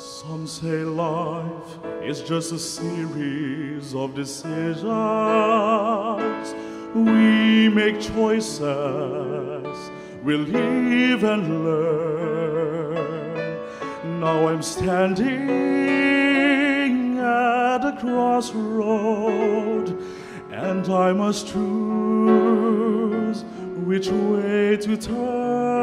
Some say life is just a series of decisions. We make choices, we live and learn. Now I'm standing at a crossroad, and I must choose which way to turn.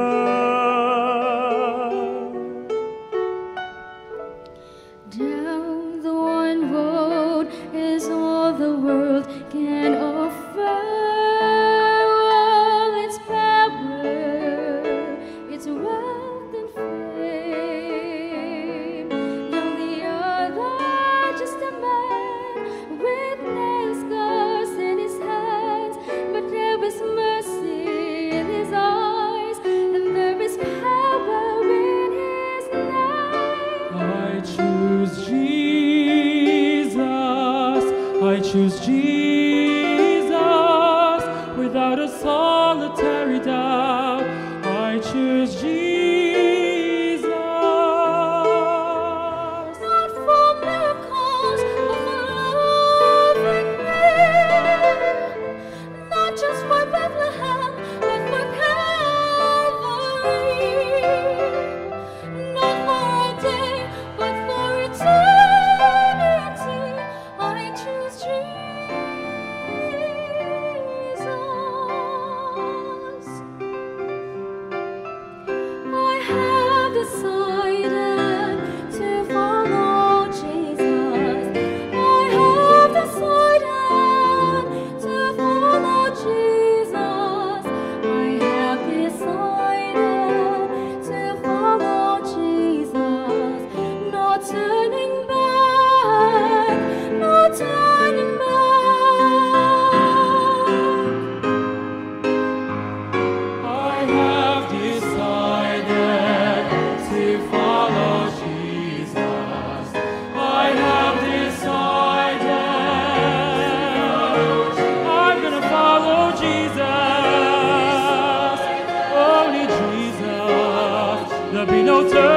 I choose Jesus without a solitary doubt. I choose Jesus. be no turning.